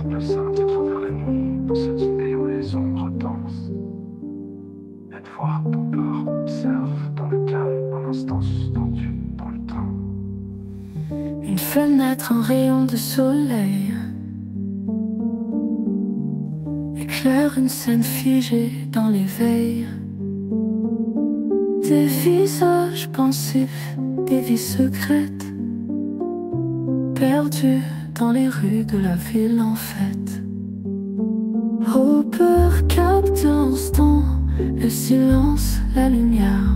travers le sein, à travers la nuit, dans cette baie où les ombres dansent. Cette voix ton corps observe dans le calme un instant suspendu dans le temps. Une fenêtre, en rayon de soleil éclaire une scène figée dans l'éveil. Des visages pensifs, des vies secrètes perdues dans les rues de la ville en fête. Hopper capte l'instant, le silence, la lumière,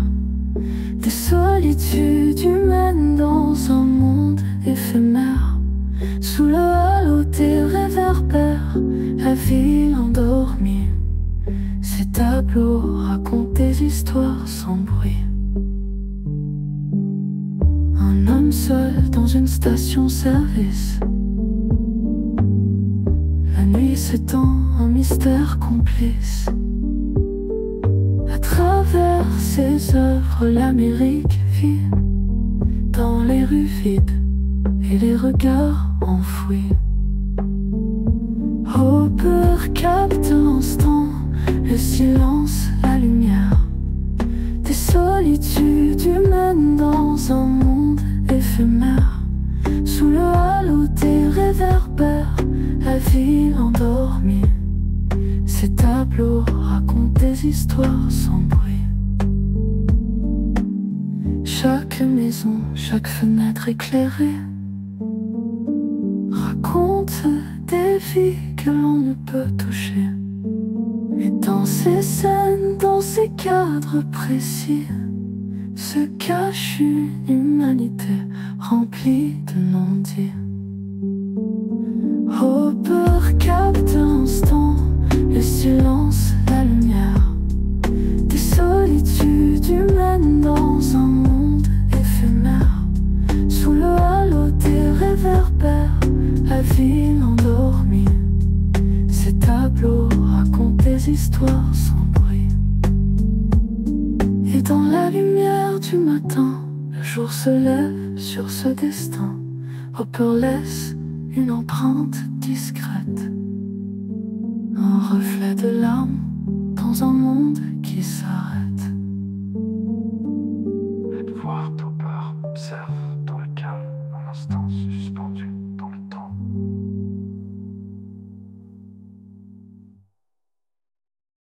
des solitudes humaines dans un monde éphémère. Sous le halo des réverbères, la ville endormie. Ces tableaux racontent des histoires sans bruit. Un homme seul dans une station-service. Nuit s'étend, un mystère complice. À travers ses œuvres, l'Amérique vit dans les rues vides et les regards enfouis. Hopper capte l'instant, le silence, la lumière. Des solitudes humaines dans un monde éphémère. La ville endormie. Ces tableaux racontent des histoires sans bruit. Chaque maison, chaque fenêtre éclairée raconte des vies que l'on ne peut toucher. Et dans ces scènes, dans ces cadres précis, se cache une humanité remplie de non-dits. Silence, la lumière, des solitudes humaines dans un monde éphémère. Sous le halo des réverbères, la ville endormie. Ces tableaux racontent des histoires sans bruit. Et dans la lumière du matin, le jour se lève sur ce destin. Hopper laisse une empreinte discrète un reflet de larmes dans un monde qui s'arrête. Voir peur.